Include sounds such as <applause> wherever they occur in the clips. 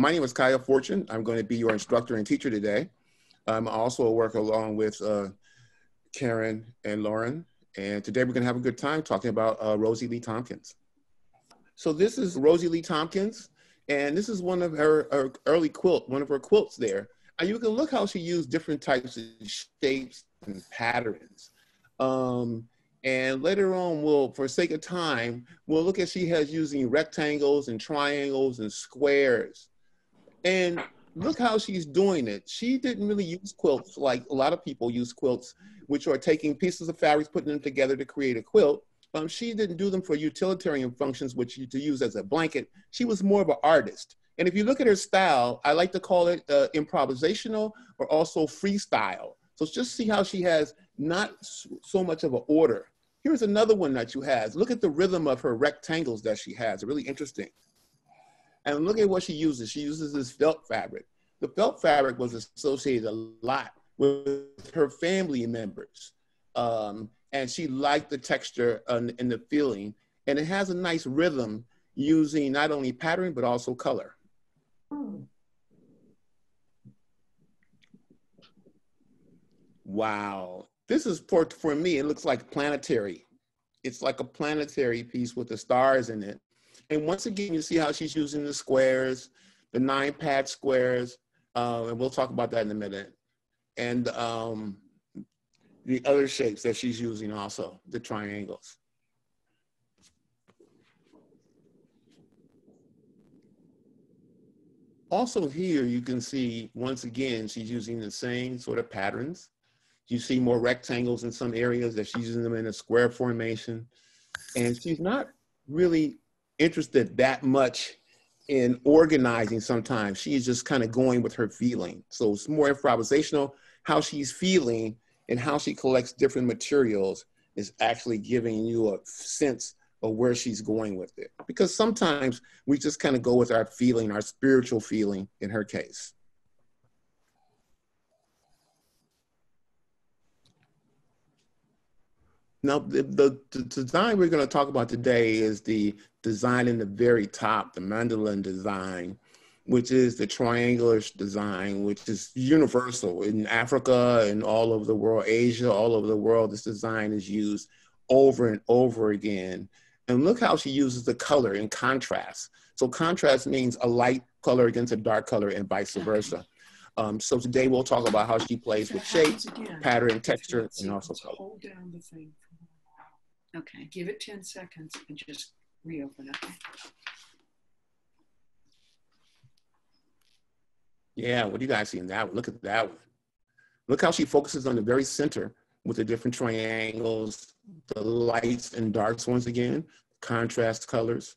My name is Kaya Fortune. I'm going to be your instructor and teacher today. I'm also work along with uh, Karen and Lauren. And today we're going to have a good time talking about uh, Rosie Lee Tompkins. So this is Rosie Lee Tompkins, and this is one of her, her early quilt, one of her quilts there. And you can look how she used different types of shapes and patterns. Um, and later on, we'll, for sake of time, we'll look at she has using rectangles and triangles and squares. And look how she's doing it. She didn't really use quilts like a lot of people use quilts, which are taking pieces of fabrics, putting them together to create a quilt. Um, she didn't do them for utilitarian functions, which you to use as a blanket. She was more of an artist. And if you look at her style, I like to call it uh, improvisational or also freestyle. So just see how she has not so much of an order. Here's another one that you has. Look at the rhythm of her rectangles that she has. Really interesting. And look at what she uses. She uses this felt fabric. The felt fabric was associated a lot with her family members. Um, and she liked the texture and, and the feeling. And it has a nice rhythm using not only pattern, but also color. Wow. This is for, for me, it looks like planetary. It's like a planetary piece with the stars in it. And once again, you see how she's using the squares, the nine patch squares, uh, and we'll talk about that in a minute. And um, the other shapes that she's using also, the triangles. Also here, you can see, once again, she's using the same sort of patterns. You see more rectangles in some areas that she's using them in a square formation. And she's not really interested that much in organizing sometimes. She's just kind of going with her feeling. So it's more improvisational. How she's feeling and how she collects different materials is actually giving you a sense of where she's going with it. Because sometimes we just kind of go with our feeling, our spiritual feeling in her case. Now, the, the, the, design we're going to talk about today is the design in the very top, the mandolin design, which is the triangular design, which is universal in Africa and all over the world, Asia, all over the world. This design is used over and over again. And look how she uses the color in contrast. So contrast means a light color against a dark color and vice versa. Um, so today we'll talk about how she plays with shape, pattern, texture, and also color. Hold down the thing Okay. Give it 10 seconds and just reopen it. Yeah, what do you guys see in that one? Look at that one. Look how she focuses on the very center with the different triangles, the lights and darks once again, contrast colors.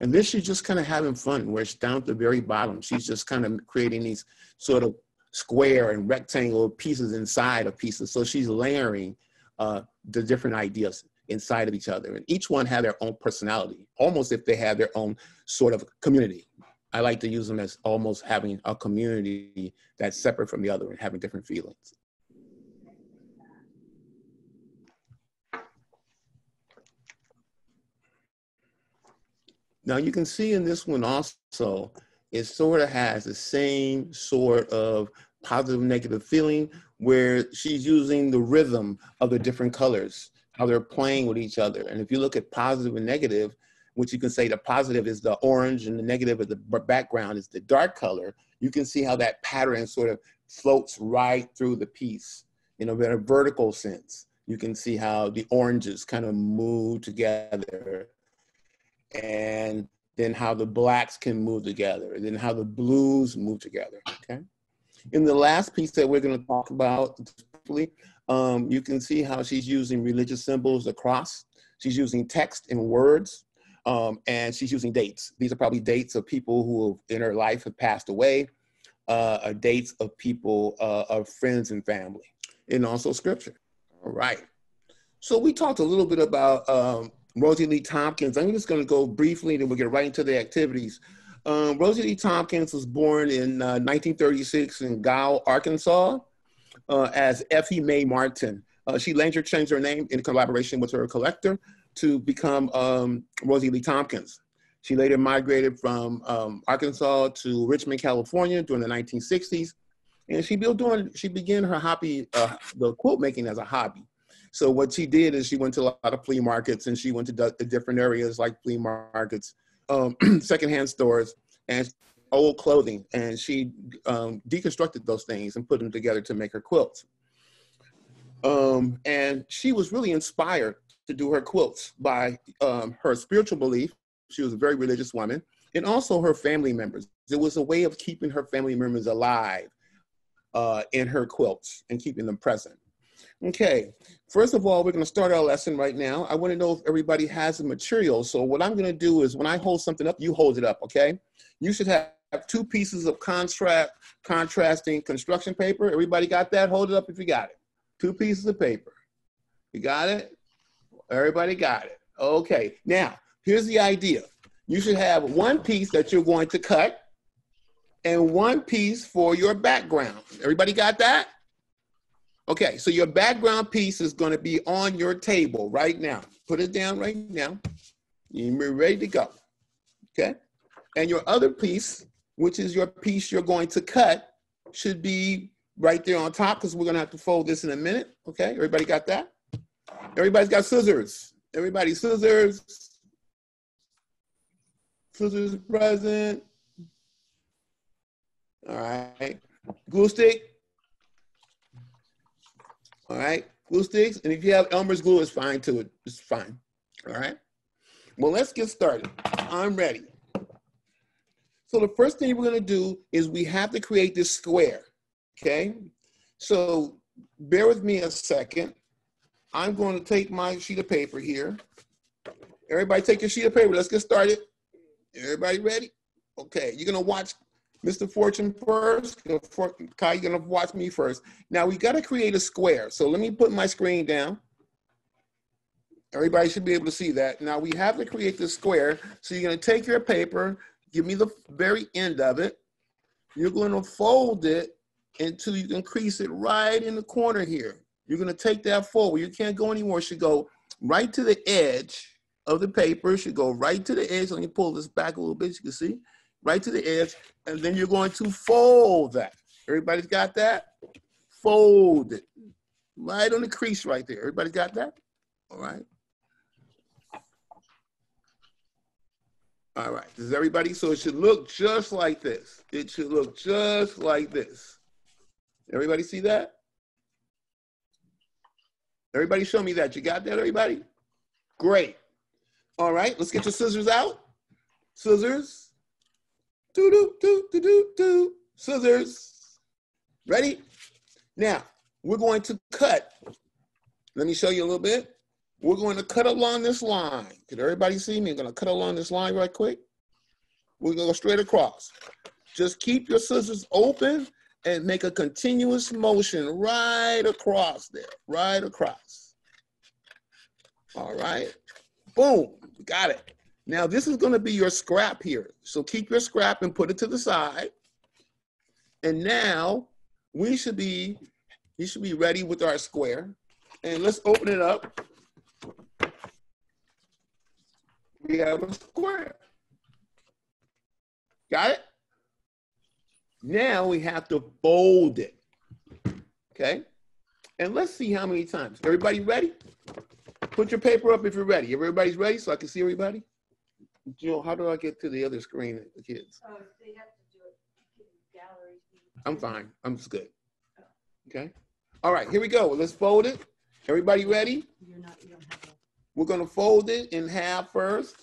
And then she's just kind of having fun where it's down at the very bottom. She's just kind of creating these sort of square and rectangle pieces inside of pieces. So she's layering uh, the different ideas inside of each other. And each one had their own personality, almost if they had their own sort of community. I like to use them as almost having a community that's separate from the other and having different feelings. Now you can see in this one also, it sort of has the same sort of positive negative feeling where she's using the rhythm of the different colors how they're playing with each other. And if you look at positive and negative, which you can say the positive is the orange and the negative of the background is the dark color, you can see how that pattern sort of floats right through the piece in a, in a vertical sense. You can see how the oranges kind of move together and then how the blacks can move together, and then how the blues move together, okay? In the last piece that we're gonna talk about, um, you can see how she's using religious symbols, the cross. She's using text and words, um, and she's using dates. These are probably dates of people who in her life have passed away, uh, dates of people, uh, of friends and family, and also scripture. All right. So we talked a little bit about um, Rosie Lee Tompkins. I'm just going to go briefly, then we'll get right into the activities. Um, Rosie Lee Tompkins was born in uh, 1936 in Gould, Arkansas uh, as Effie Mae Martin. Uh, she later changed her name in collaboration with her collector to become um, Rosie Lee Tompkins. She later migrated from um, Arkansas to Richmond, California during the 1960s. And she, she began her hobby, uh, the quilt making as a hobby. So what she did is she went to a lot of flea markets and she went to different areas like flea markets, um, <clears throat> secondhand stores, and old clothing. And she um, deconstructed those things and put them together to make her quilts. Um, and she was really inspired to do her quilts by um, her spiritual belief. She was a very religious woman, and also her family members. It was a way of keeping her family members alive uh, in her quilts and keeping them present. Okay, first of all, we're going to start our lesson right now. I want to know if everybody has the material. So what I'm going to do is when I hold something up, you hold it up, okay? You should have two pieces of contrast, contrasting construction paper. Everybody got that? Hold it up if you got it. Two pieces of paper. You got it? Everybody got it. Okay, now here's the idea. You should have one piece that you're going to cut and one piece for your background. Everybody got that? Okay, so your background piece is going to be on your table right now. Put it down right now. You're ready to go. Okay? And your other piece, which is your piece you're going to cut, should be right there on top because we're going to have to fold this in a minute. Okay, everybody got that? Everybody's got scissors. Everybody scissors. Scissors present. All right. Glue stick. All right. Glue sticks. And if you have Elmer's glue, it's fine too. It's fine. All right. Well, let's get started. I'm ready. So the first thing we're going to do is we have to create this square. Okay. So bear with me a second. I'm going to take my sheet of paper here. Everybody take your sheet of paper. Let's get started. Everybody ready? Okay, you're gonna watch Mr. Fortune first. Kai, you're gonna watch me first. Now we gotta create a square. So let me put my screen down. Everybody should be able to see that. Now we have to create this square. So you're gonna take your paper, give me the very end of it. You're gonna fold it until you can crease it right in the corner here. You're gonna take that forward. You can't go anymore. It should go right to the edge of the paper. It should go right to the edge. Let me pull this back a little bit. You can see right to the edge, and then you're going to fold that. Everybody's got that? Fold it right on the crease right there. Everybody got that? All right. All right. Does everybody? So it should look just like this. It should look just like this. Everybody see that? Everybody show me that. You got that, everybody? Great. All right, let's get your scissors out. Scissors. Do do do do do do. Scissors. Ready? Now, we're going to cut. Let me show you a little bit. We're going to cut along this line. Can everybody see me? I'm going to cut along this line right quick. We're going to go straight across. Just keep your scissors open and make a continuous motion right across there, right across. All right, boom, got it. Now this is gonna be your scrap here. So keep your scrap and put it to the side. And now we should be, we should be ready with our square. And let's open it up. We have a square. Got it? Now we have to fold it. Okay? And let's see how many times. Everybody ready? Put your paper up if you're ready. Everybody's ready so I can see everybody? Jill, how do I get to the other screen, the kids? Oh, they have to do it gallery. I'm fine. I'm just good. Oh. Okay? All right, here we go. Let's fold it. Everybody ready? You're not, you don't. We're going to fold it in half first.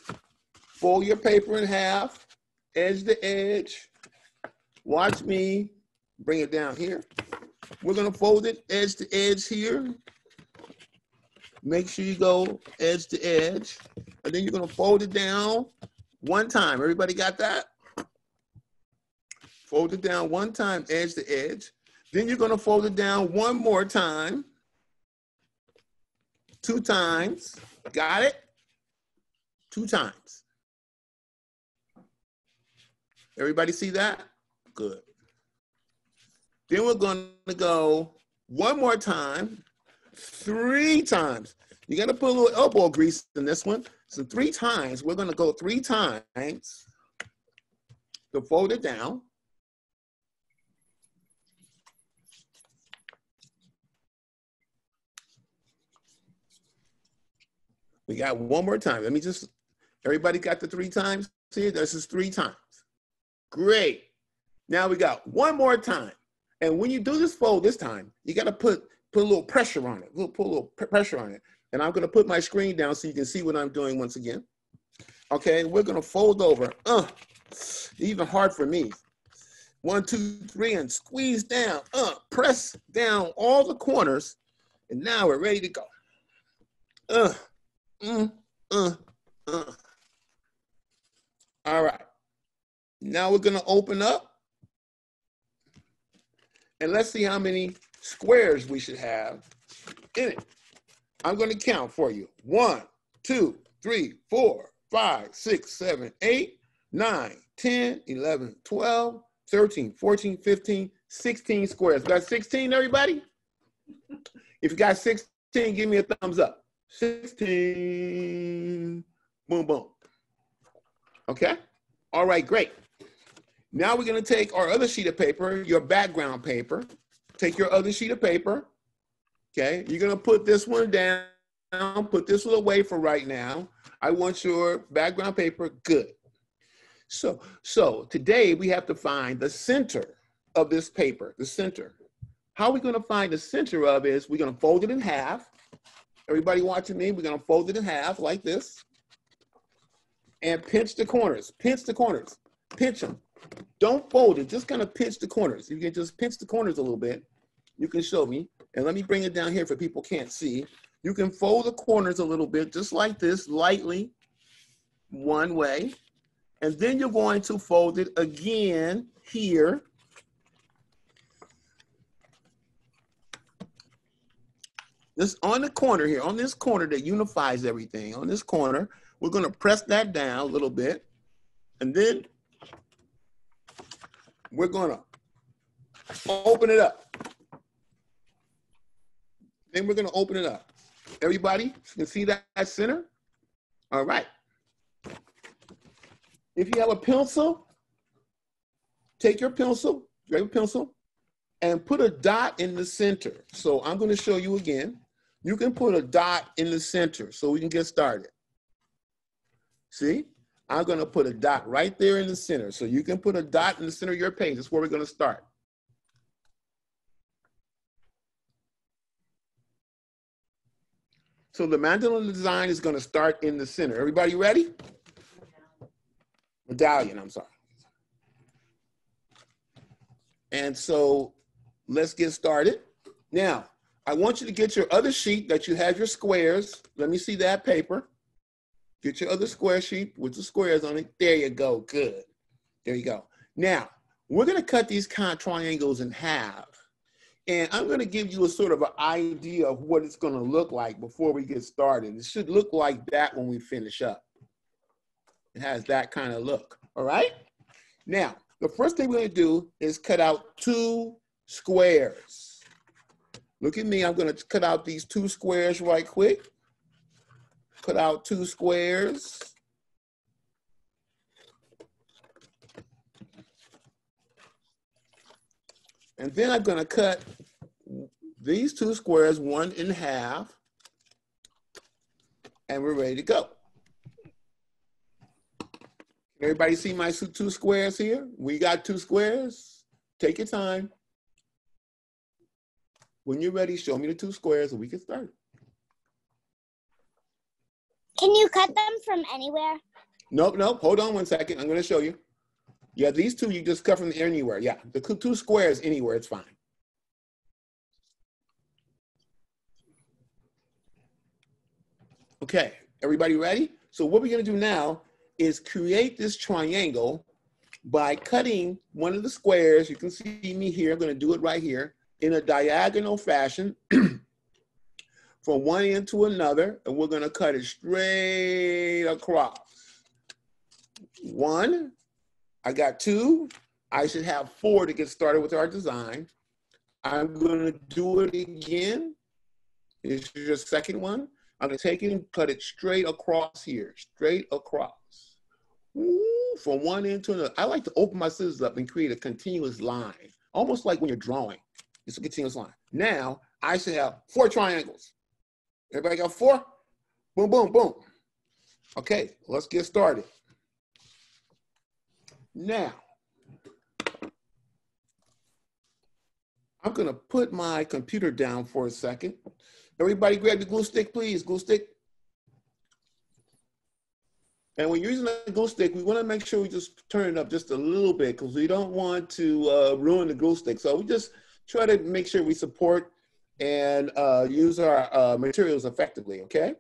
Fold your paper in half, edge to edge. Watch me bring it down here. We're gonna fold it edge to edge here. Make sure you go edge to edge. And then you're gonna fold it down one time. Everybody got that? Fold it down one time, edge to edge. Then you're gonna fold it down one more time. Two times. Got it? Two times. Everybody see that? Good. Then we're going to go one more time, three times. You got to put a little elbow grease in this one. So three times, we're gonna go three times to fold it down. We got one more time. Let me just, everybody got the three times? See, this is three times. Great. Now we got one more time. And when you do this fold this time, you got to put put a little pressure on it. We'll put a little pressure on it. And I'm going to put my screen down so you can see what I'm doing once again. Okay, we're going to fold over. Uh, even hard for me. One, two, three, and squeeze down. Uh, press down all the corners. And now we're ready to go. Uh, uh, uh, uh. All right. Now we're going to open up. And let's see how many squares we should have in it. I'm going to count for you. One, two, three, four, five, six, seven, eight, nine, 10, 11, 12, 13, 14, 15, 16 squares. Got 16, everybody? If you got 16, give me a thumbs up. 16. Boom, boom. Okay? All right, great. Now we're going to take our other sheet of paper, your background paper. Take your other sheet of paper. Okay? You're going to put this one down, put this one away for right now. I want your background paper. Good. So, so today we have to find the center of this paper, the center. How are we going to find the center of is we're going to fold it in half. Everybody watching me, we're to fold it in half like this and pinch the corners. Pinch the corners. Pinch them. Don't fold it. Just kind of pinch the corners. You can just pinch the corners a little bit. You can show me. And let me bring it down here for people can't see. You can fold the corners a little bit, just like this, lightly, one way. And then you're going to fold it again here. This on the corner here, on this corner that unifies everything, on this corner, we're gonna press that down a little bit. And then we're gonna open it up. Then we're gonna open it up. Everybody can see that center? All right. If you have a pencil, take your pencil, grab a pencil, and put a dot in the center. So I'm to show you again. You can put a dot in the center so we can get started. See? I'm going to put a dot right there in the center. So you can put a dot in the center of your page. That's where we're going to start. So the mandolin design is going to start in the center. Everybody ready? medallion, I'm sorry. And so let's get started. Now, I want you to get your other sheet that you have your squares. Let me see that paper. Get your other square sheet with the squares on it. There you go, good. There you go. Now, we're gonna cut these kind of triangles in half. And I'm gonna give you a sort of an idea of what it's gonna look like before we get started. It should look like that when we finish up. It has that kind of look, all right? Now, the first thing we're gonna do is cut out two squares. Look at me, I'm gonna cut out these two squares right quick. Cut out two squares. And then I'm gonna cut these two squares one in half and we're ready to go. Everybody see my two squares here? We got two squares. Take your time. When you're ready, show me the two squares and we can start. Can you cut them from anywhere? Nope, nope. Hold on one second. I'm going to show you. Yeah, these two you just cut from anywhere. Yeah, the two squares anywhere, it's fine. Okay, everybody ready? So what we're going to do now is create this triangle by cutting one of the squares. You can see me here. I'm going to do it right here in a diagonal fashion <clears throat> from one end to another. And we're going to cut it straight across. One, I got two. I should have four to get started with our design. I'm going to do it again. This is your second one. I'm gonna take it and cut it straight across here, straight across. Ooh, from one end to another. I like to open my scissors up and create a continuous line, almost like when you're drawing. It's a continuous line. Now I should have four triangles. Everybody got four? Boom, boom, boom. Okay, let's get started. Now, I'm gonna put my computer down for a second. Everybody grab the glue stick, please, glue stick. And when you're using a glue stick, we wanna make sure we just turn it up just a little bit because we don't want to uh, ruin the glue stick. So we just try to make sure we support and uh, use our uh, materials effectively, okay?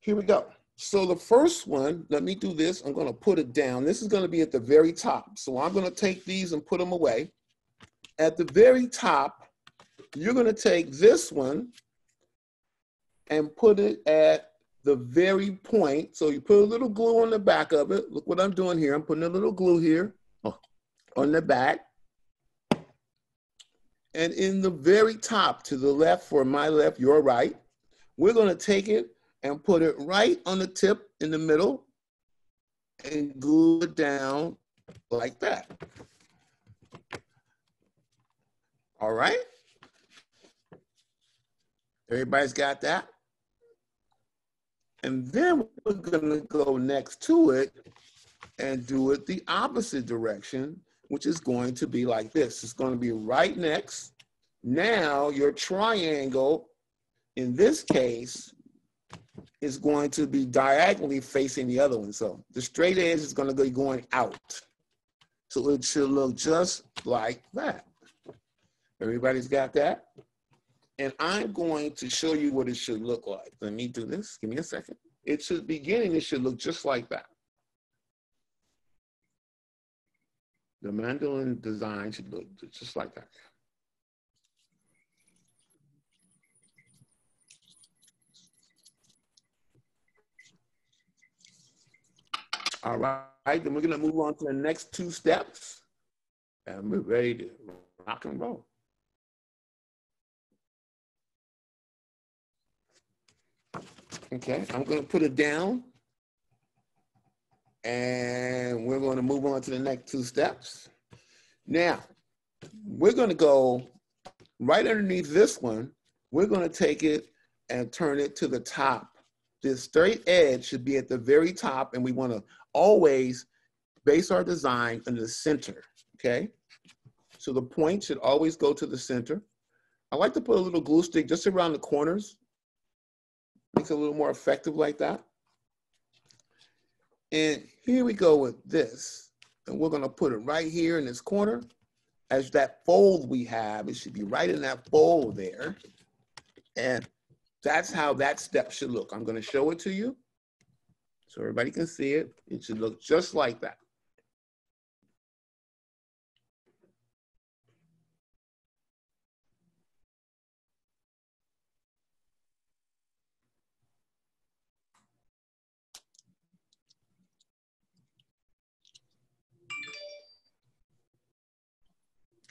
Here we go. So the first one, let me do this. I'm gonna put it down. This is gonna be at the very top. So I'm gonna take these and put them away. At the very top, you're gonna take this one and put it at the very point. So you put a little glue on the back of it. Look what I'm doing here. I'm putting a little glue here on the back. And in the very top to the left, for my left, your right, we're gonna take it and put it right on the tip in the middle and glue it down like that. All right? Everybody's got that? And then we're gonna go next to it and do it the opposite direction, which is going to be like this. It's gonna be right next. Now your triangle, in this case, is going to be diagonally facing the other one. So the straight edge is going to be going out. So it should look just like that. Everybody's got that? And I'm going to show you what it should look like. Let me do this. Give me a second. It should beginning, it should look just like that. The mandolin design should look just like that. All right, then we're gonna move on to the next two steps. And we're ready to rock and roll. Okay, I'm gonna put it down. And we're gonna move on to the next two steps. Now, we're gonna go right underneath this one. We're gonna take it and turn it to the top. This straight edge should be at the very top and we wanna always base our design in the center, okay? So the point should always go to the center. I like to put a little glue stick just around the corners. Makes it a little more effective like that. And here we go with this. And we're gonna put it right here in this corner. As that fold we have, it should be right in that fold there. And that's how that step should look. I'm gonna show it to you so everybody can see it. It should look just like that.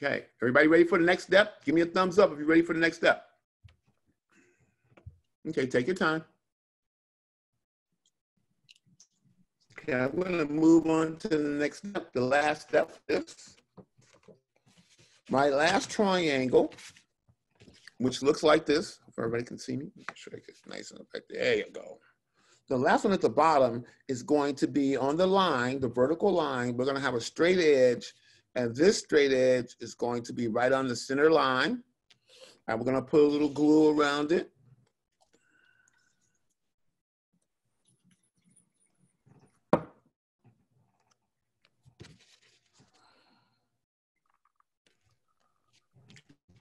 Okay, everybody ready for the next step? Give me a thumbs up if you're ready for the next step. Okay, take your time. Okay, I'm gonna move on to the next step, the last step. This. My last triangle, which looks like this, if everybody can see me, make sure I get nice and right there. There you go. The last one at the bottom is going to be on the line, the vertical line. We're gonna have a straight edge and this straight edge is going to be right on the center line. And we're gonna put a little glue around it.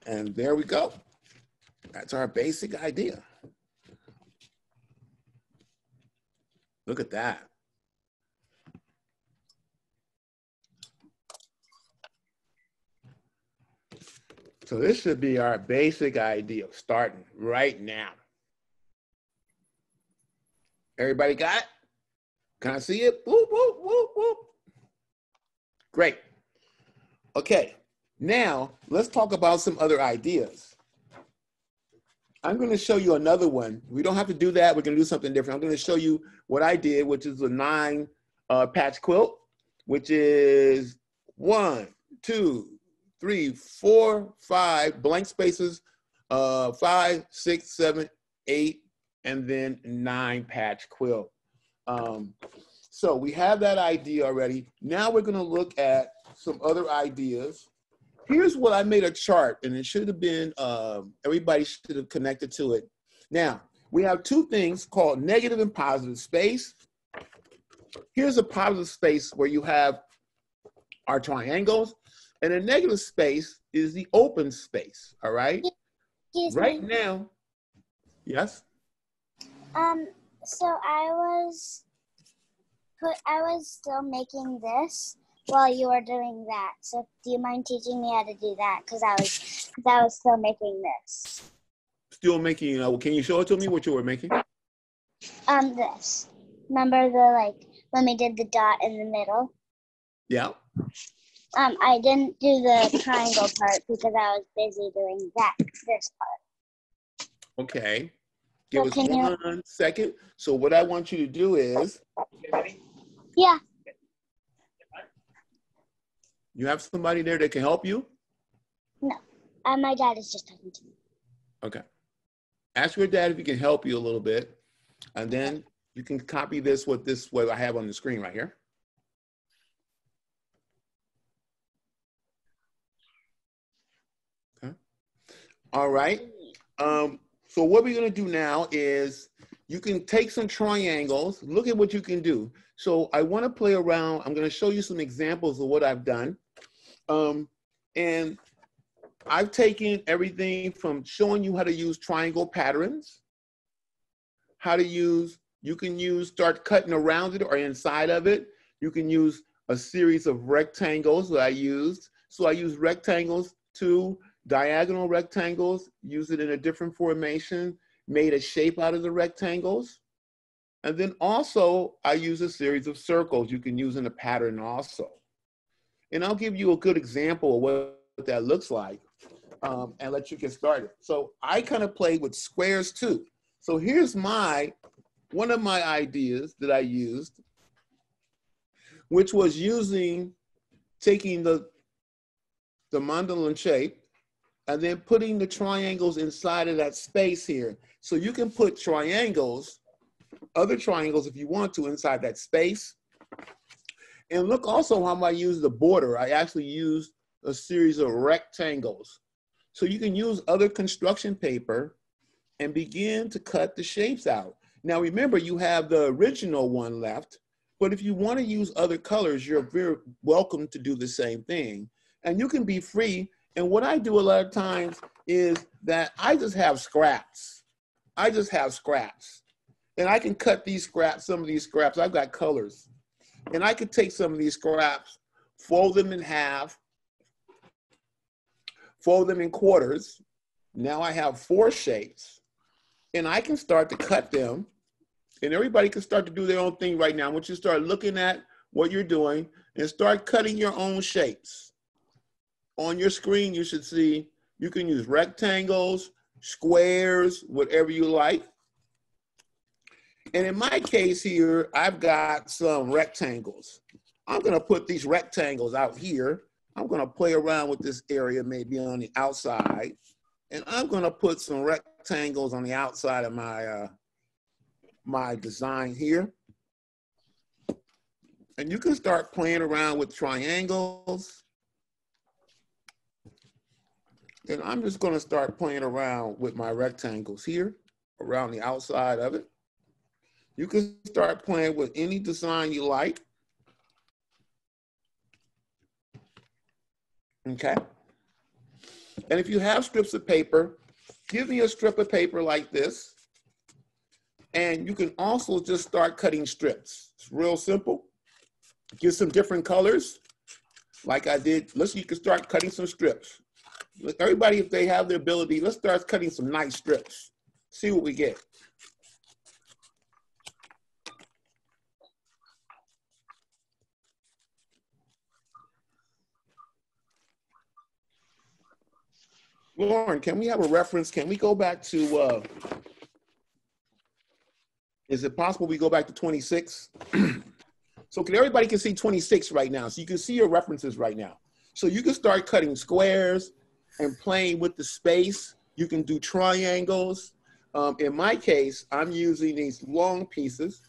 And there we go. That's our basic idea. Look at that. So this should be our basic idea starting right now. Everybody got it? Can I see it? Great. Okay, now let's talk about some other ideas. I'm going to show you another one. We don't have to do that. We're going to do something different. I'm going to show you what I did, which is a nine uh, patch quilt, which is one, two, three, four, five blank spaces, uh, five, six, seven, eight, and then nine patch quilt. Um, so we have that idea already. Now we're going to look at some other ideas here's what I made a chart, and it should have been, um, everybody should have connected to it. Now, we have two things called negative and positive space. Here's a positive space where you have our triangles, and a negative space is the open space, all right? Excuse right me. now, yes? Um, so I was put I was still making this while you were doing that. So do you mind teaching me how to do that? Because I was cause I was still making this. Still making, uh, can you show it to me what you were making? Um, this. Remember the like when we did the dot in the middle? Yeah, Um, I didn't do the triangle part because I was busy doing that this part. okay. Give So us can you- one second. So what I want you to do is, Yeah. you have somebody there that can help you? Uh, my dad is just talking to me. Okay. Ask your dad if he can help you a little bit, and then you can copy this with this what I have on the screen right here. All right. Um, so what we're gonna do now is you can take some triangles. Look at what you can do. So I want to play around. I'm gonna show you some examples of what I've done. Um, and I've taken everything from showing you how to use triangle patterns, how to use, you can use, start cutting around it or inside of it. You can use a series of rectangles that I used. So I use rectangles, two diagonal rectangles, use it in a different formation, made a shape out of the rectangles. And then also I use a series of circles you can use in a pattern also. And I'll give you a good example of what that looks like um, and let you get started. So I kind of play with squares too. So here's my, one of my ideas that I used, which was using, taking the, the mandolin shape and then putting the triangles inside of that space here. So you can put triangles, other triangles if you want to inside that space. And look also how I use the border. I actually used a series of rectangles. So you can use other construction paper and begin to cut the shapes out. Now remember, you have the original one left, but if you want to use other colors, you're very welcome to do the same thing. And you can be free. And what I do a lot of times is that I just have scraps. I just have scraps. And I can cut these scraps, some of these scraps, I've got colors. And I could take some of these scraps, fold them in half, fold them in quarters. Now I have four shapes and I can start to cut them and everybody can start to do their own thing right now. Once you start looking at what you're doing and start cutting your own shapes. On your screen, you should see you can use rectangles, squares, whatever you like. And in my case here, I've got some rectangles. I'm gonna put these rectangles out here I'm gonna play around with this area maybe on the outside. And I'm gonna put some rectangles on the outside of my, uh, my design here. And you can start playing around with triangles. And I'm just gonna start playing around with my rectangles here, around the outside of it. You can start playing with any design you like. Okay. And if you have strips of paper, give me a strip of paper like this. And you can also just start cutting strips. It's real simple. Get some different colors, like I did. Let's, you can start cutting some strips. Everybody, if they have the ability, let's start cutting some nice strips. See what we get. Lauren, can we have a reference? Can we go back to, uh, is it possible we go back to 26? <clears throat> so can everybody can see 26 right now. So you can see your references right now. So you can start cutting squares and playing with the space. You can do triangles. Um, in my case, I'm using these long pieces,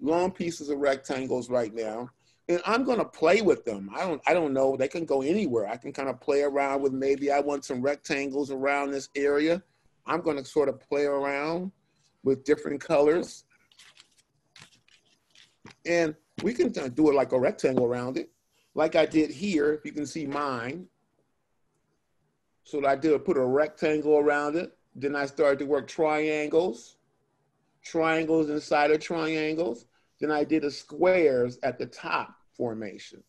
long pieces of rectangles right now and I'm gonna play with them. I don't I don't know. They can go anywhere. I can kind of play around with maybe I want some rectangles around this area. I'm gonna sort of play around with different colors. And we can do it like a rectangle around it. Like I did here, if you can see mine. So what I did, put a rectangle around it. Then I started to work triangles, triangles inside of triangles. Then I did a squares at the top formation.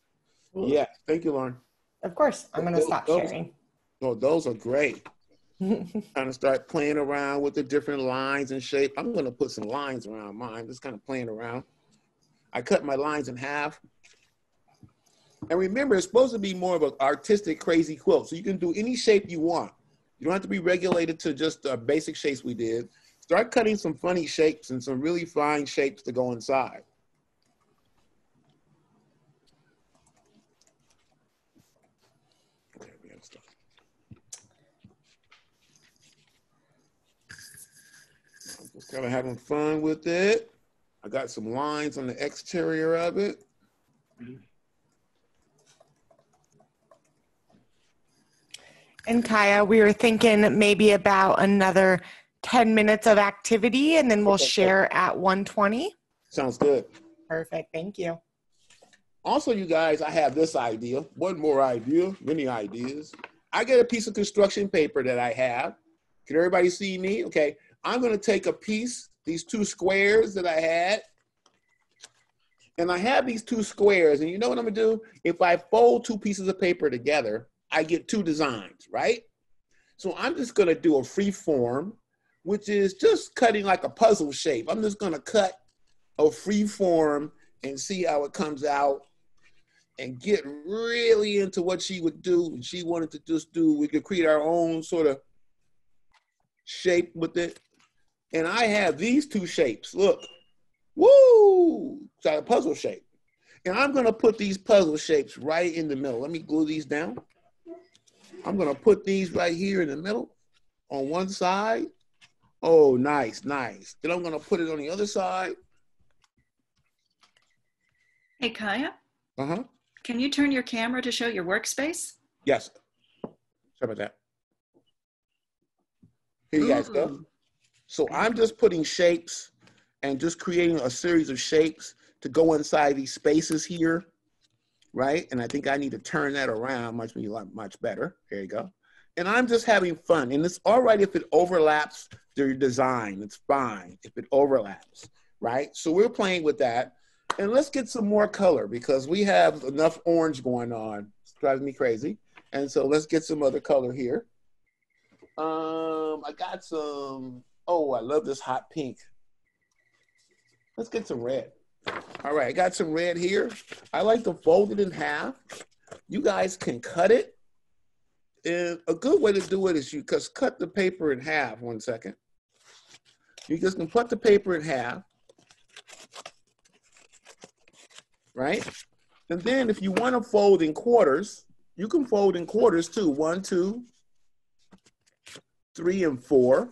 Yeah, thank you, Lauren. Of course, I'm going to stop those, sharing. Oh, those are great. <laughs> kind of start playing around with the different lines and shape. I'm going to put some lines around mine, just kind of playing around. I cut my lines in half. And remember, it's supposed to be more of an artistic, crazy quilt. So you can do any shape you want. You don't have to be regulated to just the basic shapes we did. Start cutting some funny shapes and some really fine shapes to go inside. Just kind of having fun with it. I got some lines on the exterior of it. Mm-hmm. And Kaya, we were thinking maybe about another 10 minutes of activity and then we'll Okay. share at 120. Sounds good. Perfect. Thank you. Also, you guys, I have this idea. One more idea, many ideas. I get a piece of construction paper that I have. Can everybody see me? Okay. I'm going to take a piece, these two squares that I had, and I have these two squares. And you know what I'm going to do? If I fold two pieces of paper together, I get two designs, right? So I'm just to do a free form, which is just cutting like a puzzle shape. I'm just to cut a free form and see how it comes out and get really into what she would do. And she wanted to just do, we could create our own sort of shape with it. And I have these two shapes. Look, woo, it's like a puzzle shape. And I'm gonna put these puzzle shapes right in the middle. Let me glue these down. I'm gonna put these right here in the middle on one side. Oh, nice, nice. Then I'm gonna put it on the other side. Hey, Kaya, Uh-huh. can you turn your camera to show your workspace? Yes. Sorry about that. Here you guys go. So I'm just putting shapes and just creating a series of shapes to go inside these spaces here, right? And I think I need to turn that around much, much better. There you go. And I'm just having fun. And it's all right if it overlaps their design. It's fine if it overlaps, right? So we're playing with that. And let's get some more color because we have enough orange going on. It's driving me crazy. And so let's get some other color here. Um, I got some, oh, I love this hot pink. Let's get some red. All right, I got some red here. I like to fold it in half. You guys can cut it. And a good way to do it is you just cut the paper in half. One second. You just can cut the paper in half. Right? And then if you want to fold in quarters, you can fold in quarters too. One, two, three, and four.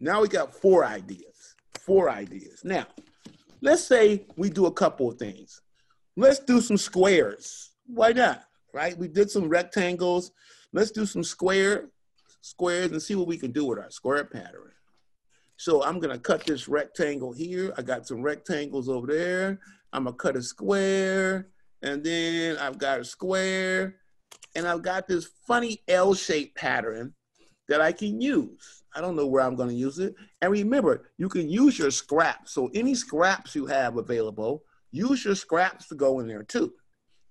Now we got four ideas. Four ideas. Now, let's say we do a couple of things. Let's do some squares. Why not? Right? We did some rectangles. Let's do some square squares and see what we can do with our square pattern. So I'm gonna cut this rectangle here. I got some rectangles over there. I'm gonna cut a square, and then I've got a square, and I've got this funny L-shaped pattern that I can use. I don't know where I'm gonna use it. And remember, you can use your scraps. So any scraps you have available, use your scraps to go in there too,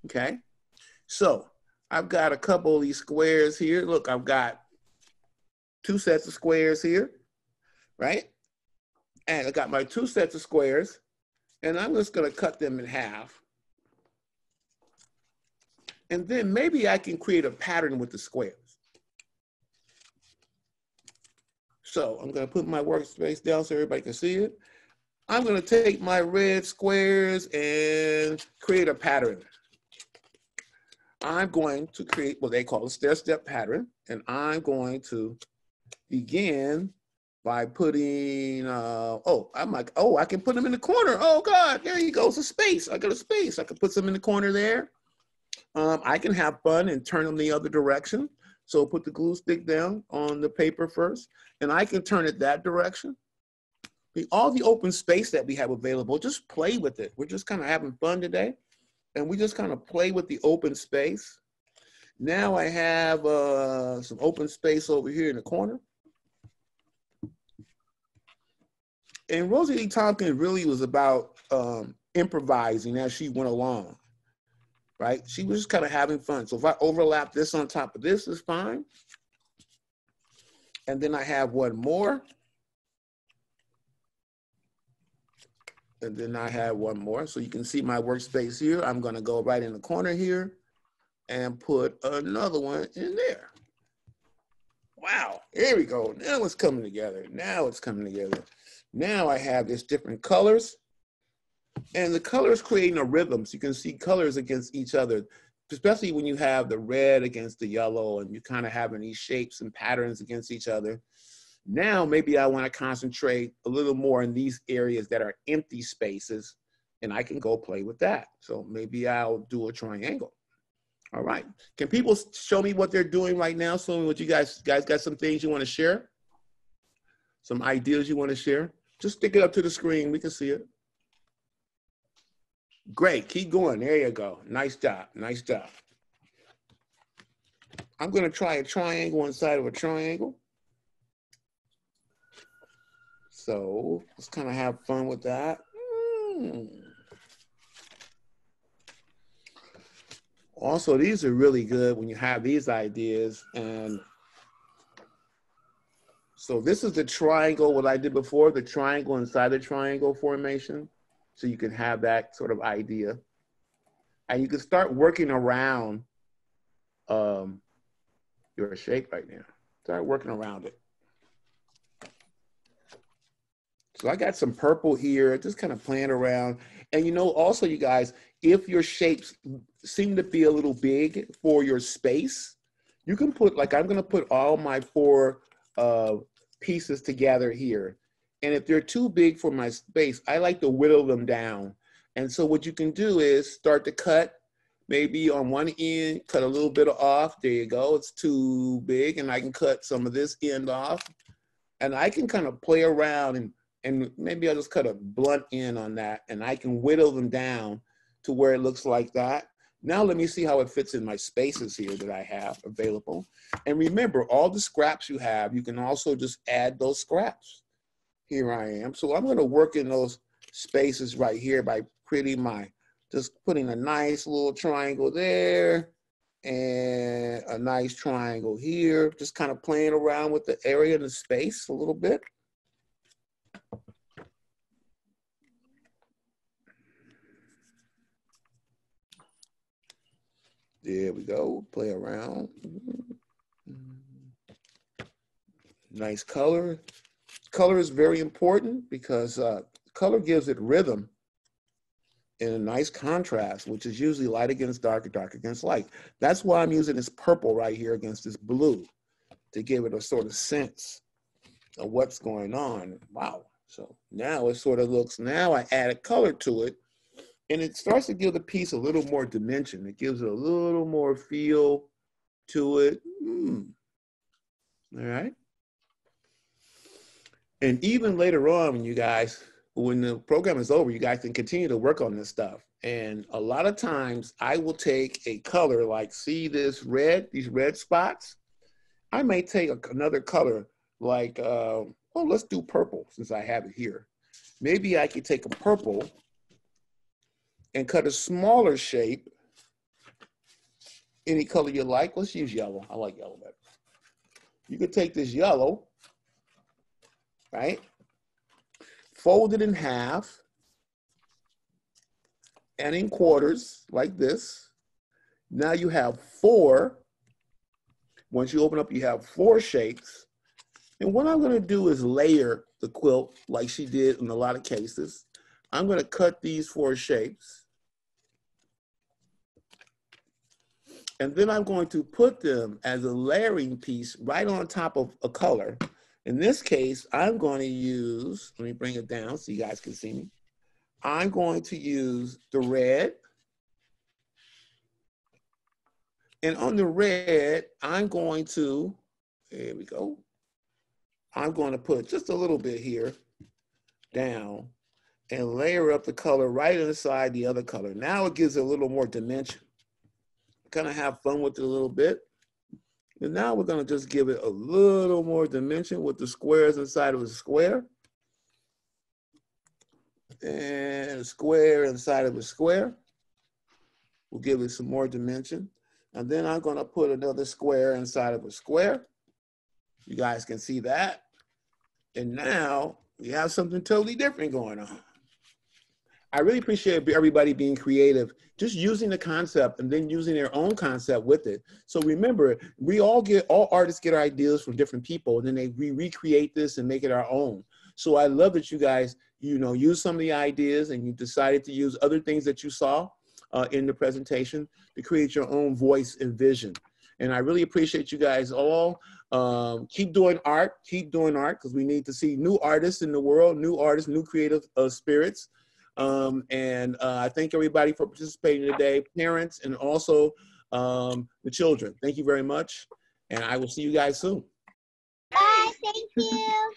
okay? So I've got a couple of these squares here. Look, I've got two sets of squares here, right? And I got my two sets of squares, and I'm just gonna cut them in half. And then maybe I can create a pattern with the squares. So I'm gonna put my workspace down so everybody can see it. I'm gonna take my red squares and create a pattern. I'm going to create what they call a stair-step pattern, and I'm going to begin by putting, uh, oh, I'm like, oh, I can put them in the corner. Oh God, there you go, it's a space. I got a space. I can put some in the corner there. Um, I can have fun and turn them the other direction. So put the glue stick down on the paper first, and I can turn it that direction. All the open space that we have available, just play with it. We're just kind of having fun today, and we just kind of play with the open space. Now I have uh, some open space over here in the corner. And Rosie Lee Tompkins really was about um, improvising as she went along right? She was just kind of having fun. So if I overlap this on top of this, is fine. And then I have one more. And then I have one more. So you can see my workspace here. I'm gonna go right in the corner here and put another one in there. Wow, here we go. Now it's coming together. Now it's coming together. Now I have this different colors and the colors creating a rhythm. So you can see colors against each other, especially when you have the red against the yellow and you kind of having these shapes and patterns against each other. Now, maybe I want to concentrate a little more in these areas that are empty spaces and I can go play with that. So maybe I'll do a triangle. All right. Can people show me what they're doing right now? So what you guys, guys got some things you want to share? Some ideas you want to share? Just stick it up to the screen. We can see it. Great, keep going. There you go. Nice job, nice job. I'm gonna try a triangle inside of a triangle. So let's kind of have fun with that. Mm. Also, these are really good when you have these ideas. And so this is the triangle, what I did before, the triangle inside the triangle formation. So you can have that sort of idea. And you can start working around um, your shape right now. Start working around it. So I got some purple here, just kind of playing around. And you know, also you guys, if your shapes seem to be a little big for your space, you can put, like I'm gonna put all my four uh, pieces together here. And if they're too big for my space, I like to whittle them down. And so what you can do is start to cut maybe on one end, cut a little bit off. There you go. It's too big. And I can cut some of this end off. And I can kind of play around and, and maybe I'll just cut a blunt end on that and I can whittle them down to where it looks like that. Now let me see how it fits in my spaces here that I have available. And remember, all the scraps you have, you can also just add those scraps here I am. So I'm going to work in those spaces right here by pretty my, just putting a nice little triangle there and a nice triangle here, just kind of playing around with the area and the space a little bit. There we go, play around. Mm-hmm. Mm-hmm. Nice color. Color is very important because uh, color gives it rhythm in a nice contrast, which is usually light against dark or dark against light. That's why I'm using this purple right here against this blue to give it a sort of sense of what's going on. Wow. So now it sort of looks, now I add a color to it and it starts to give the piece a little more dimension. It gives it a little more feel to it. Mm. All right. And even later on, when you guys, when the program is over, you guys can continue to work on this stuff. And a lot of times I will take a color like, see this red, these red spots? I may take a, another color like, uh, oh, let's do purple since I have it here. Maybe I could take a purple and cut a smaller shape, any color you like. Let's use yellow. I like yellow better. You could take this yellow right? Fold it in half and in quarters like this. Now you have four. Once you open up, you have four shapes. And what I'm gonna do is layer the quilt like she did in a lot of cases. I'm gonna cut these four shapes. And then I'm going to put them as a layering piece right on top of a color. In this case, I'm going to use, let me bring it down so you guys can see me. I'm going to use the red. And on the red, I'm going to, here we go. I'm going to put just a little bit here down and layer up the color right inside the other color. Now it gives it a little more dimension. Kind of have fun with it a little bit. And now we're gonna just give it a little more dimension with the squares inside of a square. And a square inside of a square. We'll give it some more dimension. And then I'm gonna put another square inside of a square. You guys can see that. And now we have something totally different going on. I really appreciate everybody being creative, just using the concept and then using their own concept with it. So remember, we all get, all artists get our ideas from different people and then they we recreate this and make it our own. So I love that you guys, you know, use some of the ideas and you decided to use other things that you saw uh, in the presentation to create your own voice and vision. And I really appreciate you guys all. Um, keep doing art, keep doing art because we need to see new artists in the world, new artists, new creative uh, spirits. Um, and uh, I thank everybody for participating today, parents and also um, the children. Thank you very much. And I will see you guys soon. Bye. Thank you.